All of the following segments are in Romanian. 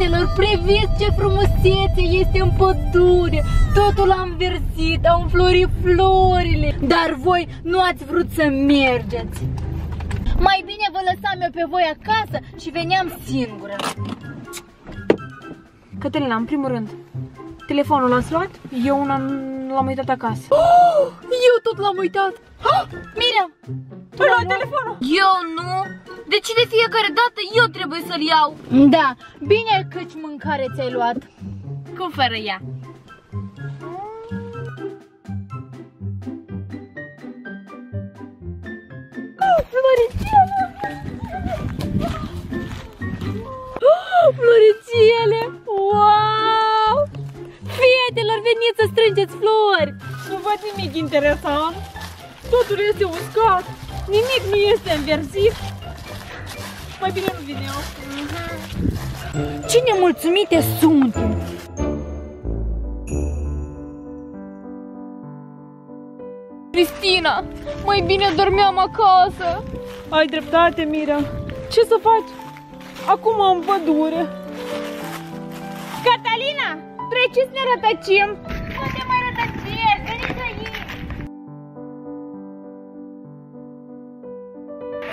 Fietelor, priviți ce frumusețe este în pădure. Totul a înverzit, au înflorit florile. Dar voi nu ați vrut să mergeți. Mai bine vă lăsam eu pe voi acasă și veneam singură. Cătălina, în primul rând, telefonul l-ați luat? Eu una l-am uitat acasă. oh, Eu tot l-am uitat. Oh, Miriam, tu l-ai telefonul? Eu nu De ce de fiecare dată eu trebuie să-l iau? Da, bine căci mâncare ți-ai luat Cum fără ea? Floricele! Floricele! Wow! Fetelor, veniți să strângeți flori! Nu văd nimic interesant. Totul este uscat. Nimic nu este înverzit. Mai bine nu vin eu. Ce nemulțumite suntem! Cristina, mai bine dormeam acasă. Ai dreptate, Mira. Ce să faci? Acum am pădure. Catalina, treci să ne rătăcim! Nu te mai rătăcesc, veniți aici!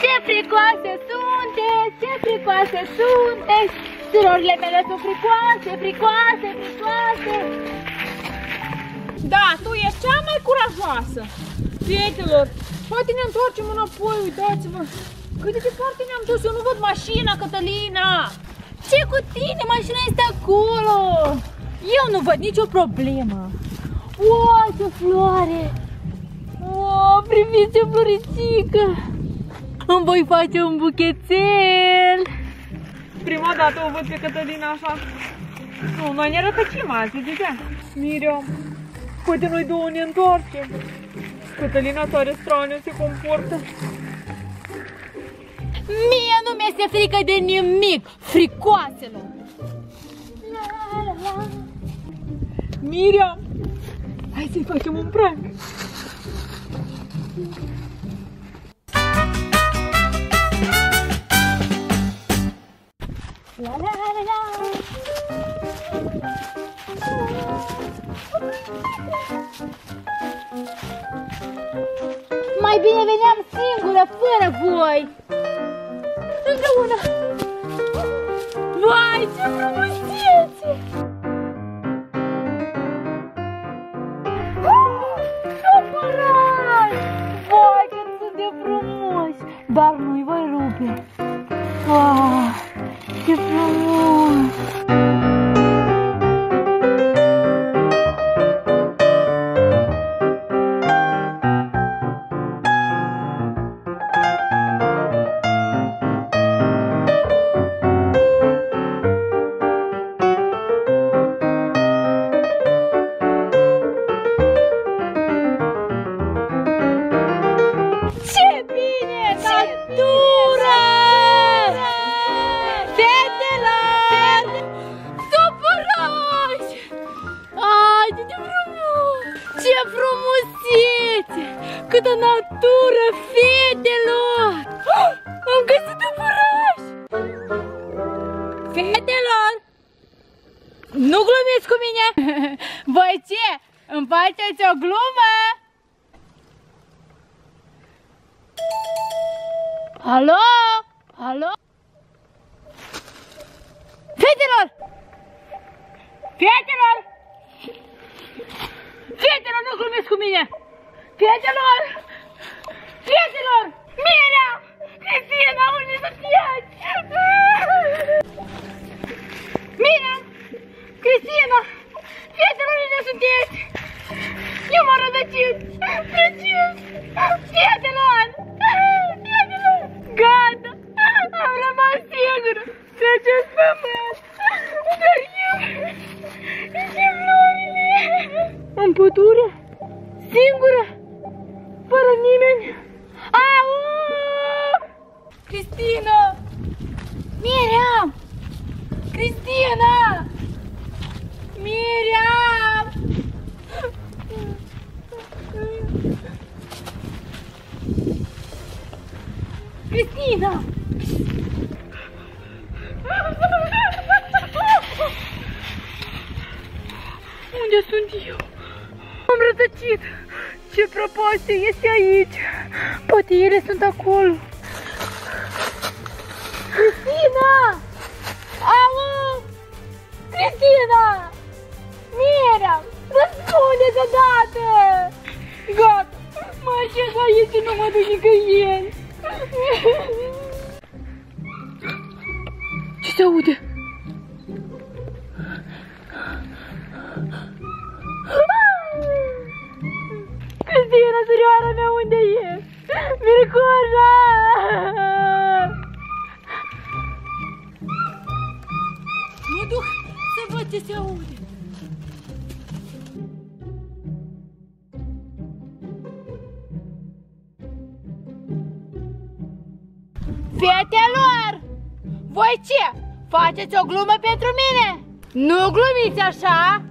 Ce fricoase sunteți, ce fricoase sunteți! Surorile mele sunt fricoase, fricoase, fricoase! Da, tu ești cea mai curajoasă. Prietenilor, poate ne întoarcem înapoi, uitați-vă. Cât de departe ne-am dus, eu nu văd mașina, Cătălina. Ce cu tine? Mașina este acolo! Eu nu văd nicio problemă. Wow, ce floare! Wow, priviți ce floricică! Îmi voi face un buchețel! Prima dată o văd pe Cătălina așa. Nu, noi ne rătăcim azi, zicea. Miriam, poate noi două ne întoarcem. Cătălina tare straniu se comportă. Mie nu mi-este frică de nimic, fricoaselor! Miriam, hai să-i facem un prank. La, la, la, la. Mai bine veneam singură, fără voi! Încă una! Vai, ce frumusețe! Oh, supărat! Vai, cât sunt de frumoși! Dar nu-i voi rupe! Wow, ce frumos! Câtă natură, fetelor! Oh, Am găsit upăraș! Fetelor! Nu glumiți cu mine! Voi ce? Îmi faceți o glumă? Alo? Alo? Fetelor! Fetelor! Fetelor, nu glumiți cu mine! Fetelor! Fetelor! Mirea! Cristina, unde sunteți? Mirea! Cristina! Fetelor, unde sunteți? Eu m-am rădăcit! Răcit! Fetelor! Fetelor! Gata! Am rămas singură pe acest pământ! Dar eu... Și florile! În pădure? Singură? Порани меня. Ау! Кристина! Мирям! Кристина! Мирям! Кристина! Unde sunt eu? Am rătăcit! Ce prăpastie este aici? Poate ele sunt acolo. Cristina! Alo! Cristina! Miriam! Răspunde deodată! Gata! Mă așez aici și nu mă duc nicăieri! Ce se aude? Fetelor! Voi ce? Faceți o glumă pentru mine? Nu glumiți așa!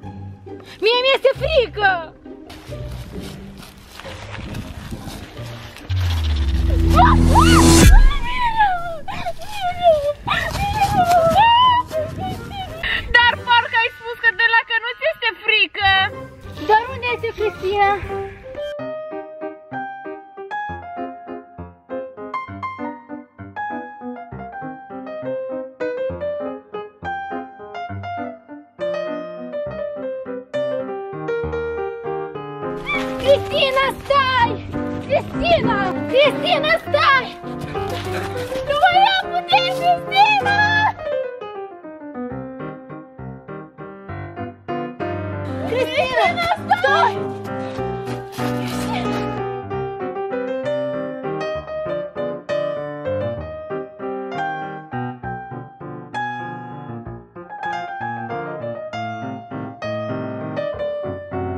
Mie mi-este frică! Dar Cristina, stai! Cristina! Cristina, stai! Nu mai am puteri, Cristina! Cristina, stai!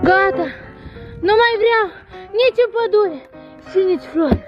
Gata! Nu mai vreau nici în pădure și nici flori.